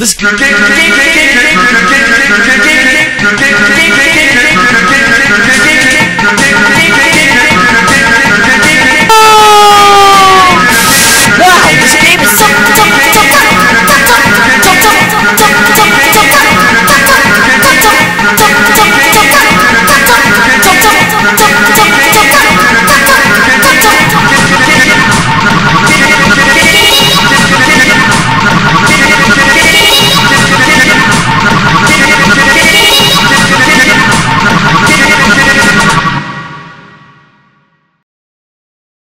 this.